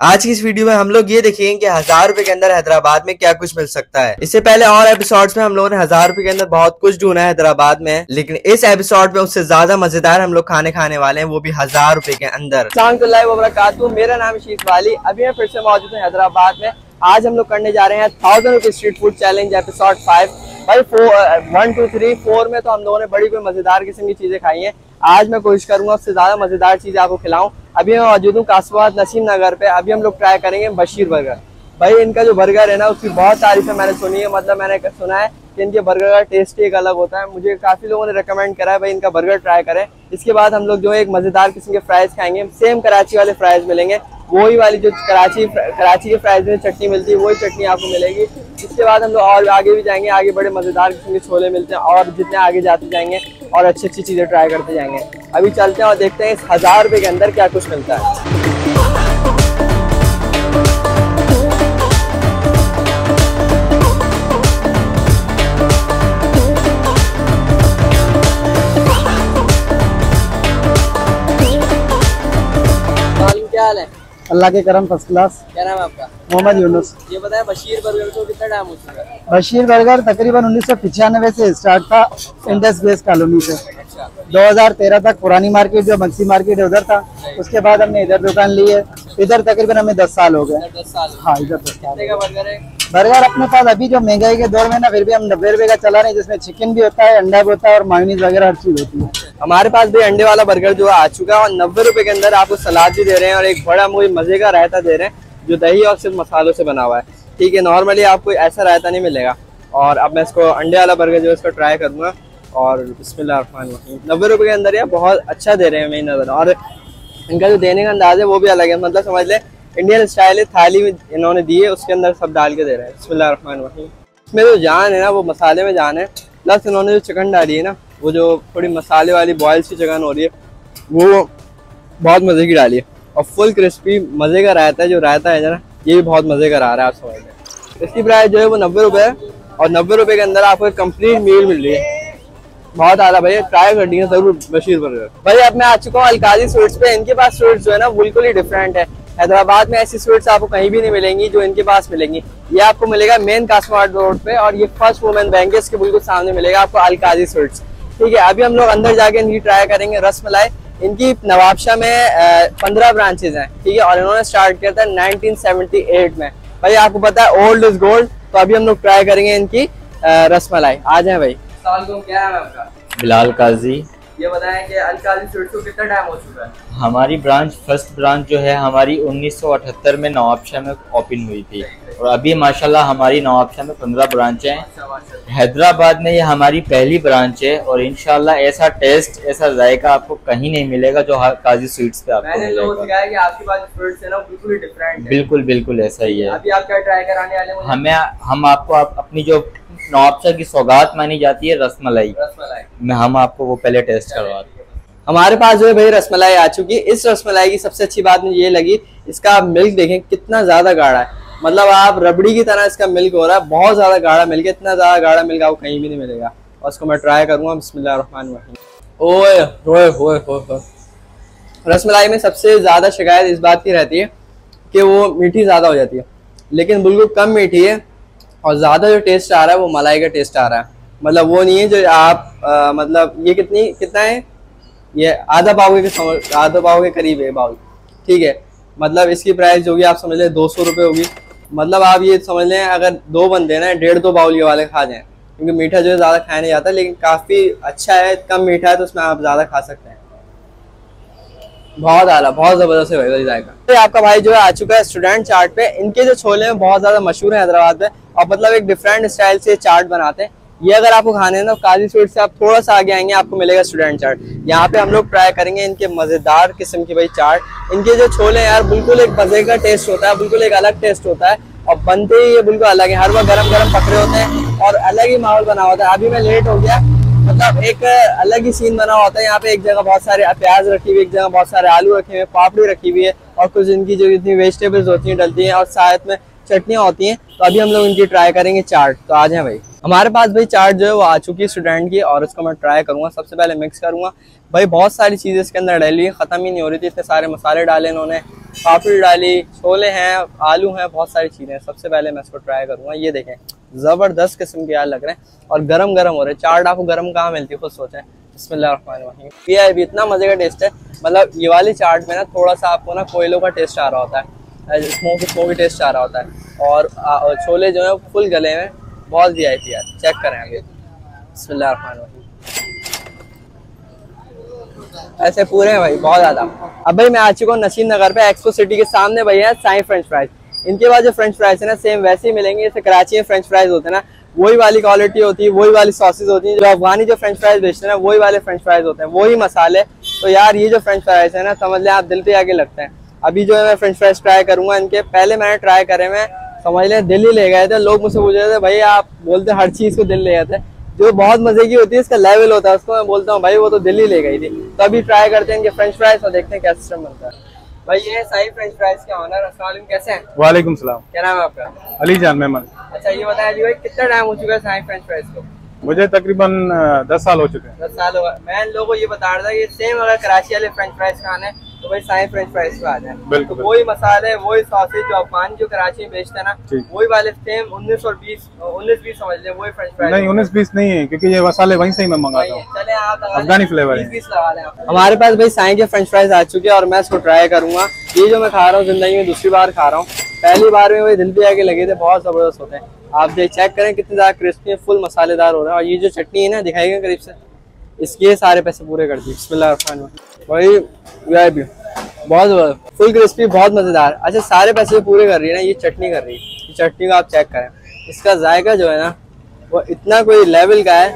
आज की इस वीडियो में हम लोग ये देखेंगे कि हज़ार रुपए के अंदर हैदराबाद में क्या कुछ मिल सकता है। इससे पहले और एपिसोड्स में हम लोगों ने हज़ार रुपए के अंदर बहुत कुछ ढूंढा है हैदराबाद में, लेकिन इस एपिसोड में उससे ज़्यादा मज़ेदार हम लोग खाने खाने वाले हैं, वो भी हज़ार रुपए के अंदर। मेरा नाम शीश वाली। अभी मैं फिर से मौजूद हूँ हैदराबाद में। आज हम लोग करने जा रहे हैं thousand rupees street food challenge episode five भाई वन टू थ्री फोर में तो हम लोगों ने बड़ी कोई मज़ेदार किस्म की चीज़ें खाई है। आज मैं कोशिश करूँगा उससे ज़्यादा मज़ेदार चीज़ें आपको खिलाऊं। अभी मैं मौजूद हूँ कासबाद नसीम नगर पे, अभी हम लोग ट्राई करेंगे बशीर बर्गर भाई, इनका जो बर्गर है ना, उसकी बहुत तारीफ़ मैंने सुनी है। मतलब मैंने सुना है कि इनके बर्गर का टेस्ट ही एक अलग होता है। मुझे काफ़ी लोगों ने रिकमेंड करा है, भाई, इनका बर्गर ट्राई करें। इसके बाद हम लोग जो है एक मज़ेदार किस्म के फ्राइज खाएँगे। सेम कराची वाले फ्राइज मिलेंगे। वही वाली जो कराची कराची के फ्राइज में चटनी मिलती है, वही चटनी आपको मिलेगी। इसके बाद हम लोग और आगे भी जाएँगे, आगे बड़े मज़ेदार किस्म के छोले मिलते हैं और जितने आगे जाते जाएँगे और अच्छी अच्छी चीज़ें ट्राई करते जाएँगे। अभी चलते हैं और देखते हैं इस हज़ार रुपये के अंदर क्या कुछ मिलता है। अल्लाह के करम फ़र्स्ट क्लास क्या नाम आपका? मोहम्मद यूनुस। ये बताया बशीर बर्गर को कितना टाइम हो चुका है? बशीर बर्गर तकरीबन उन्नीस सौ पिचानवे से स्टार्ट था इंडस बेस कॉलोनी से। अच्छा। 2013 तक पुरानी मार्केट जो मक्सी मार्केट है उधर था। उसके बाद हमने इधर दुकान ली है। इधर तकरीबन हमें दस साल हो गए। हाँ इधर दस साल बर्गर अपने पास अभी जो महँगाई के दौर में ना फिर भी हम नब्बे रुपए का चला रहे हैं जिसमें चिकन भी होता है अंडा भी होता है और मायोनीज वगैरह हर चीज़ होती है। हमारे पास भी अंडे वाला बर्गर जो आ चुका है और नब्बे रुपए के अंदर आपको सलाद भी दे रहे हैं और एक बड़ा मुझे मज़े का रायता दे रहे हैं, जो दही और सिर्फ़ मसालों से बना हुआ है। ठीक है नॉर्मली आपको ऐसा रायता नहीं मिलेगा। और अब मैं इसको अंडे वाला बर्गर जो है इसको ट्राई करूँगा। और बिस्मिल्लाह नब्बे रुपये के अंदर यार बहुत अच्छा दे रहे हैं मेरी नज़र। और इनका जो देने का अंदाज है वो भी अलग है। मतलब समझ ले इंडियन स्टाइल है, थाली में इन्होंने दी है, उसके अंदर सब डाल के दे रहे हैं। बसमिल्लाम इसमें जो जान है ना, वो मसाले में जान है। प्लस इन्होंने जो चिकन डाली है ना वो जो थोड़ी मसाले वाली बॉयल सी चिकन हो रही है, वो बहुत मज़े की डाली है। और फुल क्रिस्पी मज़े का रायता है, जो रायता है ना ये भी बहुत मज़े का रहा है आप समझ लें इसकी प्राइस जो है वो नब्बे रुपये है, और नब्बे रुपये के अंदर आपको एक कंप्लीट मील मिल रही है। बहुत आला भैया ट्राई कर दी ज़रूर बशीर बर्गर भाई अब मैं आ चुका हूँ अलकाजी स्वीट्स पे। इनके पास स्वीट्स जो है ना, बिल्कुल ही डिफरेंट है। हैदराबाद में ऐसी स्वीट्स आपको कहीं भी नहीं मिलेंगी, जो इनके पास मिलेंगी। ये आपको मिलेगा मेन कासमार्ट रोड पे, और ये फ़र्स्ट वुमेन बैंक है इसके बिल्कुल सामने मिलेगा आपको अलकाजी स्वीट्स ठीक है अभी हम लोग अंदर जाके इनकी ट्राई करेंगे रस मलाई इनकी नवाबशाह में पंद्रह ब्रांचेज हैं ठीक है और इन्होंने स्टार्ट किया था 1978 में। भाई आपको पता है ओल्ड इज़ गोल्ड तो अभी हम लोग ट्राई करेंगे इनकी रस मलाई आ जाए भाई। क्या है आपका? बिलाल काजी। ये बताएँ कि अलकाजी स्वीट्स को कितना टाइम हो चुका है? हमारी ब्रांच फ़र्स्ट ब्रांच जो है हमारी 1978 में नवाबशाह में ओपन हुई थी। और अभी माशाल्लाह हमारी नवाबशाह में पंद्रह ब्रांच हैं। हैदराबाद में ये हमारी पहली ब्रांच है और इनशाला ऐसा टेस्ट ऐसा जायका आपको कहीं नहीं मिलेगा जो काजी स्वीट्स पे आपको मिलेगा। बिल्कुल बिल्कुल ऐसा ही है। अभी आप क्या ट्राई कराने वाले हमें हम आपको आप, अपनी जो नवाबशाह की सौगात मानी जाती है रसमलाई। रसमलाई। मैं हम आपको वो पहले टेस्ट करवाते हमारे पास जो है भाई रसमलाई आ चुकी है। इस रसमलाई की सबसे अच्छी बात मुझे ये लगी इसका मिल्क देखें कितना ज़्यादा गाढ़ा है। मतलब आप रबड़ी की तरह इसका मिल्क हो रहा है बहुत ज़्यादा गाढ़ा मिल्क इतना ज़्यादा गाढ़ा मिल्क आपको कहीं भी नहीं मिलेगा। और इसको मैं ट्राई करूँगा बिस्मिल्लाह ओए ओए ओए ओए। रसमलाई में सबसे ज़्यादा शिकायत इस बात की रहती है कि वो मीठी ज़्यादा हो जाती है। लेकिन बिल्कुल कम मीठी है और ज़्यादा जो टेस्ट आ रहा है वो मलाई का टेस्ट आ रहा है। मतलब वो नहीं है जो आप आ, मतलब ये कितनी कितना है? ये आधा पाव के आधा पाव के करीब है बाउल। ठीक है? मतलब इसकी प्राइस जो भी आप समझ लें दो सौ रुपये होगी। मतलब आप ये समझ लें अगर दो बंदे ना डेढ़ दो बाउल ये वाले खा जाएँ। क्योंकि मीठा जो है ज़्यादा खाया नहीं जाता लेकिन काफ़ी अच्छा है कम मीठा है तो उसमें आप ज़्यादा खा सकते हैं। बहुत आला बहुत ज़बरदस्त है भाई जाएगा तो आपका भाई जो है आ चुका है स्टूडेंट चार्ट पे। इनके जो छोले हैं बहुत ज़्यादा मशहूर है हैदराबाद में। और मतलब एक डिफरेंट स्टाइल से चाट बनाते हैं। ये अगर आपको खाने तो काजी स्वीट से आप थोड़ा सा आगे आएँगे, आपको मिलेगा स्टूडेंट चाट यहाँ पे हम लोग ट्राई करेंगे इनके मज़ेदार किस्म की भाई चाट इनके जो छोले हैं यार, बिल्कुल एक मज़े का टेस्ट होता है, बिल्कुल एक अलग टेस्ट होता है। और बनते ही ये बिल्कुल अलग है। हर वक्त गरम गरम पकड़े होते हैं और अलग ही माहौल बना होता है। अभी मैं लेट हो गया मतलब एक अलग ही सीन बना होता है। यहाँ पे एक जगह बहुत सारे प्याज रखी हुई एक जगह बहुत सारे आलू रखे हुए, पापड़ी रखी हुई है और कुछ इनकी जो इतनी वेजिटेबल्स होती हैं, डलती हैं और साथ में चटनियाँ होती हैं तो अभी हम लोग इनकी ट्राई करेंगे चाट। तो आ जाए भाई। हमारे पास भाई चाट जो है, वो आ चुकी है स्टूडेंट की, और उसको मैं ट्राई करूँगा। सबसे पहले मिक्स करूँगा। भाई बहुत सारी चीज़ें इसके अंदर डाली ख़त्म ही नहीं हो रही थी। इतने सारे मसाले डाले इन्होंने। पापड़ी डाली, छोले हैं, आलू हैं, बहुत सारी चीज़ें सबसे पहले मैं इसको ट्राई करूँगा। ये देखें, ज़बरदस्त किस्म के यार लग रहे हैं, और गर्म गर्म हो रहे हैं। चाट आपको गर्म कहाँ मिलती है, खुद सोचें। बिस्मिल्लाह ये अभी इतना मज़े का टेस्ट है। मतलब ये वाली चाट में ना, थोड़ा सा आपको ना कोयलों का टेस्ट आ रहा होता है। स्मोकी स्मोकी टेस्ट आ रहा होता है। और छोले जो है फुल गले में बहुत वी आई यार चेक करें अभी। ऐसे पूरे हैं भाई, बहुत ज़्यादा। अब भाई मैं आ चुका हूँ नसीम नगर पे एक्सपो सिटी के सामने भाई है, साई फ्रेंच फ्राइज इनके बाद जो फ्रेंच फ्राइज है ना सेम वैसे ही मिलेंगे। जैसे कराची में फ्रेंच फ्राइज होते हैं ना, वही वाली क्वालिटी होती है, वही वाली सॉसेज होती है। जो अफगानी जो फ्रेंच फ्राइज बेचते हैं ना, वही वाले फ्रेंच फ्राइज होते हैं, वही मसाले। तो यार, ये जो फ्रेंच फ्राइज है ना, समझ लें आप, दिल पे आगे लगते हैं। अभी जो है मैं फ्रेंच फ्राइज ट्राई करूँगा इनके पहले मैंने ट्राई करे मैं समझ लें दिल्ली ले गए थे लोग मुझसे पूछ रहे थे भाई आप बोलते हर चीज़ को दिल्ली ले गए थे। जो बहुत मज़े की होती है इसका लेवल होता है उसको मैं बोलता हूँ भाई वो तो दिल्ली ले गई थी। तो अभी ट्राई करते हैं इनके फ्रेंच फ्राइज और देखते हैं क्या सिस्टम बनता है। भाई ये साई फ्रेंच फ्राइज के ऑनर अस्सलाम कैसे हैं? वालेकुम सलाम। क्या नाम है आपका? अली जान मेमन अच्छा ये बताया जी भाई कितना टाइम हो चुका है साई फ्रेंच फ्राइज को? मुझे तकरीबन दस साल हो चुके हैं। दस साल हुआ मैं लोगों को ये बता रहा था कि सेम अगर कराची वाले फ्रेंच फ्राइज खाने तो भाई साई फ्रेंच फ्राइज पे आ जाए। तो वही मसाले वही सॉसेज जो अफगान जो कराची में बेचते हैं ना वही वाले सेम उन्नीस और बीस उन्नीस बीस समझ ले वही फ्रेंच फ्राइज नहीं उन्नीस बीस नहीं है क्योंकि ये मसाले वहीं से ही मैं मंगाता हूँ चले आप अफगानी फ्लेवर हमारे पास भाई साई के फ्रेंच फ्राइज आ चुके हैं और मैं इसको ट्राई करूँगा। ये जो मैं खा रहा हूँ ज़िंदगी में दूसरी बार खा रहा हूँ। पहली बार में वही दिल भी आगे लगे थे बहुत ज़बरदस्त होते हैं। आप देख चेक करें कितने ज़्यादा क्रिस्पी फुल मसालेदार हो रहा है। और ये जो चटनी है ना दिखाएगा करीब से? इसके सारे पैसे पूरे कर दिए। बिस्मिल्लाह भाई वी बहुत फुल क्रिस्पी बहुत मज़ेदार। अच्छा सारे पैसे पूरे कर रही है ना, ये चटनी कर रही है। ये चटनी का आप चेक करें। इसका जायका जो है ना, वो इतना कोई लेवल का है,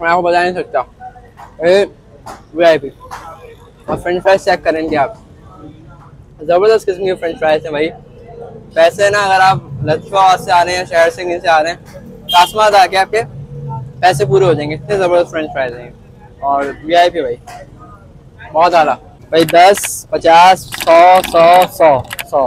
मैं आपको बता नहीं सकता। वी आई पी और फ्रेंच फ्राइज चेक करें इनके आप। ज़बरदस्त किस्म के फ्रेंच फ्राइज हैं भाई। पैसे ना, अगर आप लतीफाबाद से आ रहे हैं, शहर से कहीं से आ रहे हैं, कासमात आके आपके। पैसे पूरे हो जाएँगे, इतने ज़बरदस्त फ्रेंच फ्राइज हैं और वी आई पी भाई। बहुत आला भाई दस, पचास, सौ सौ सौ सौ।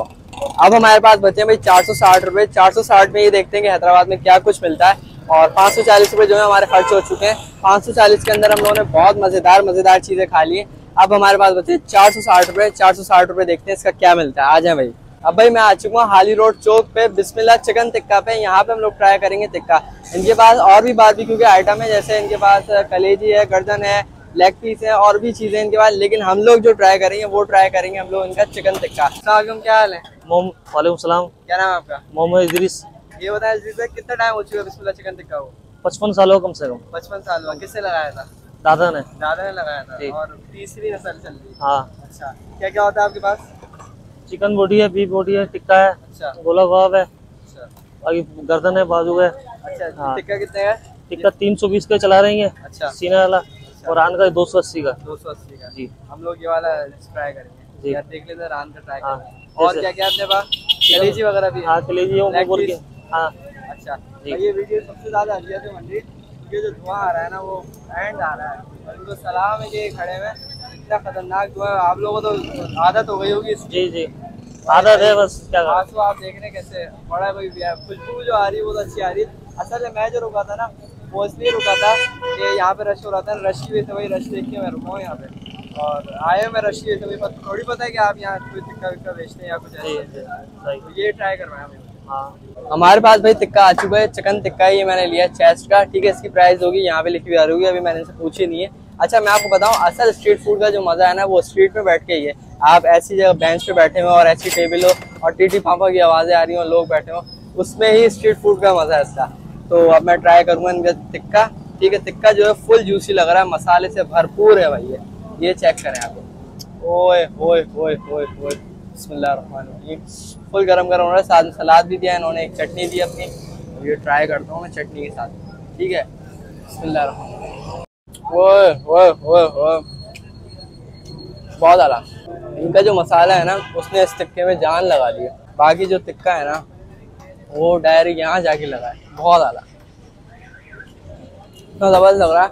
अब हमारे पास बचे हैं भाई चार सौ साठ रुपये चार सौ साठ में ये देखते हैं कि हैदराबाद में क्या कुछ मिलता है। और पाँच सौ चालीस रुपये जो है हमारे खर्च हो चुके हैं। पाँच सौ चालीस के अंदर हम लोगों ने बहुत मज़ेदार मज़ेदार चीज़ें खा ली अब हमारे पास बचे चार सौ साठ रुपये चार सौ साठ रुपये देखते हैं इसका क्या मिलता है। आ जाए भाई। अब भाई मैं आ चुका हूँ हाली रोड चौक पे बिस्मिल्लाह चिकन टिक्का पे। यहाँ पे हम लोग ट्राई करेंगे टिक्का। इनके पास और भी बात भी क्योंकि आइटम है जैसे इनके पास कलेजी है गर्दन है लेग पीस है और भी चीज़ें इनके पास लेकिन हम लोग जो ट्राई करेंगे वो ट्राई करेंगे हम लोग इनका चिकन टिक्का। क्या हाल है? वालेकुम सलाम। क्या नाम है आपका? मोहम्मद इदरीस। ये बताया कितना टाइम हो चुका है बिस्मिल्लाह चिकन टिक्का को? पचपन साल हो कम से कम। पचपन साल हुआ। किससे लगाया था? दादा ने। दादा ने लगाया था। और तीसरी नस्ल चल रही है। हाँ। अच्छा क्या क्या होता है आपके पास? चिकन बोटी है बीफ बोटी है टिक्का है अच्छा। गोला कबाब है। अच्छा। बाकी गर्दन है बाजू है। अच्छा हाँ। टिक्का कितने का टिक्का तीन सौ बीस का चला रही है अच्छा। सीना वाला। और रान का दो सौ अस्सी का। दो सौ अस्सी का। जी। हम लोग ये वाला ट्राई करेंगे। जी। देख लेते हैं रान का ट्राई हाँ, करेंगे। और क्या क्या अपने पास कलेजी वगैरह भी हाँ। कलेजी है बोल के। हाँ। अच्छा। ये वीडियो सबसे ज़्यादा मंडी। ये जो धुआँ आ रहा है ना वो एंड आ रहा है। और उनको सलाम है कि खड़े में इतना खतरनाक जो है आप लोगों को तो आदत हो गई होगी जी जी। आदत है बस क्या आँसू आप देख रहे हैं कैसे बड़ा भाई भी है। खुशबू जो आ रही है वो तो अच्छी आ रही है। असल में मैं जो रुका था ना वो इसलिए रुका था कि यहाँ पे रश हो रहा था। रश की वजह से वही रश देख के मैं रुका हूँ यहाँ पे। और आए मैं रश की वजह से पता थोड़ी पता है कि आप यहाँ कोई टिक्का विक्का बेचते हैं या कुछ ऐसे। तो ये ट्राई करवाया मैंने। हाँ। हमारे पास भाई टिक्का आ चुका है चिकन टिक्का ये मैंने लिया चेस्ट का। ठीक है इसकी प्राइस होगी यहाँ पे लिखी हुई आ रही होगी अभी मैंने इनसे पूछी नहीं है। अच्छा मैं आपको बताऊँ, असल स्ट्रीट फ़ूड का जो मज़ा है ना, वो स्ट्रीट में बैठ के ही है। आप ऐसी जगह बेंच पे बैठे हो और ऐसी टेबल हो और टीटी पापा की आवाज़ें आ रही हो, लोग बैठे हो, उसमें ही स्ट्रीट फ़ूड का मज़ा है इसका। तो अब मैं ट्राई करूँगा इनका टिक्का। ठीक है, टिक्का जो है फुल जूसी लग रहा है, मसाले से भरपूर है भाई ये। चेक करें आप। फुल गरम गरम हो रहा है, साथ में सलाद भी दिया, इन्होंने एक चटनी दी अपनी। ये ट्राई करता हूँ मैं चटनी के साथ। ठीक है? बिस्मिल्लाह ओए ओए ओए ओए। बहुत आला। इनका जो मसाला है ना, उसने इस टिक्के में जान लगा दी बाकी जो टिक्का है ना, वो डायरेक्ट यहाँ जाके लगा है। बहुत आला। इतना ज़बरदस्त लग रहा है।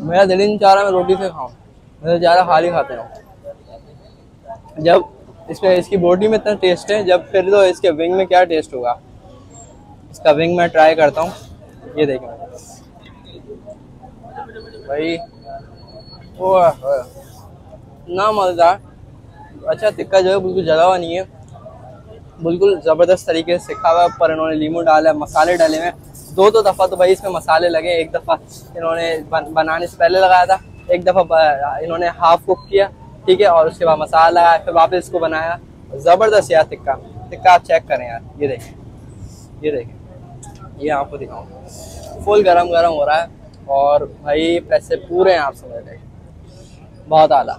मेरा दिल नहीं चाह रहा मैं रोटी से खाऊं। मैं तो ज़्यादा खाली खाते हो जब इसमें इसकी बॉडी में इतना टेस्ट है, जब फिर तो इसके विंग में क्या टेस्ट होगा? इसका विंग मैं ट्राई करता हूँ। ये देखें। भाई। ओह, ना मज़ेदार। अच्छा टिक्का जो है बिल्कुल जला हुआ नहीं है। बिल्कुल ज़बरदस्त तरीके से सिखा हुआ पर इन्होंने लीमू डाला मसाले डाले हुए दो दो दफ़ा तो भाई इसमें मसाले लगे एक दफ़ा इन्होंने बन, बनाने से पहले लगाया था एक दफ़ा इन्होंने हाफ़ कुक किया ठीक है और उसके बाद मसाला लगाया फिर वापस इसको बनाया। ज़बरदस्त यार टिक्का टिक्का आप चेक करें यार ये देखें। ये देखें। ये आपको दिखाऊँ। फुल गरम गरम हो रहा है। और भाई पैसे पूरे हैं आप समझ रहे बहुत आला।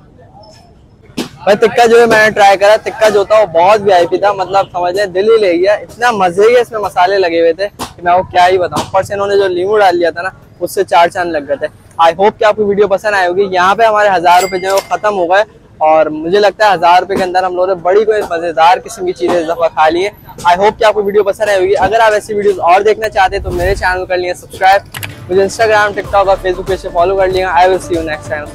भाई टिक्का जो है मैंने ट्राई करा टिक्का जो था वो बहुत वीआईपी था मतलब समझ लें, दिल ही ले गया। इतना मज़े के इसमें मसाले लगे हुए थे कि मैं वो क्या ही बताऊँ। ऊपर से इन्होंने जो लीमू डाल लिया था ना, उससे चार चाँद लग गए थे। आई होप कि आपको वीडियो पसंद आई होगी। यहाँ पे हमारे हज़ार रुपए जो है वो खत्म हो गए और मुझे लगता है हज़ार रुपए के अंदर हम लोगों ने बड़ी कोई मज़ेदार किस्म की चीज़ें इस दफ़ा खा ली है। आई होप कि आपको वीडियो पसंद आई होगी। अगर आप ऐसी वीडियोस और देखना चाहते हैं तो मेरे चैनल कर लिए सब्सक्राइब मुझे इंस्टाग्राम टिकटॉक और फेसबुक पेज से फॉलो कर लिया। I will see you next time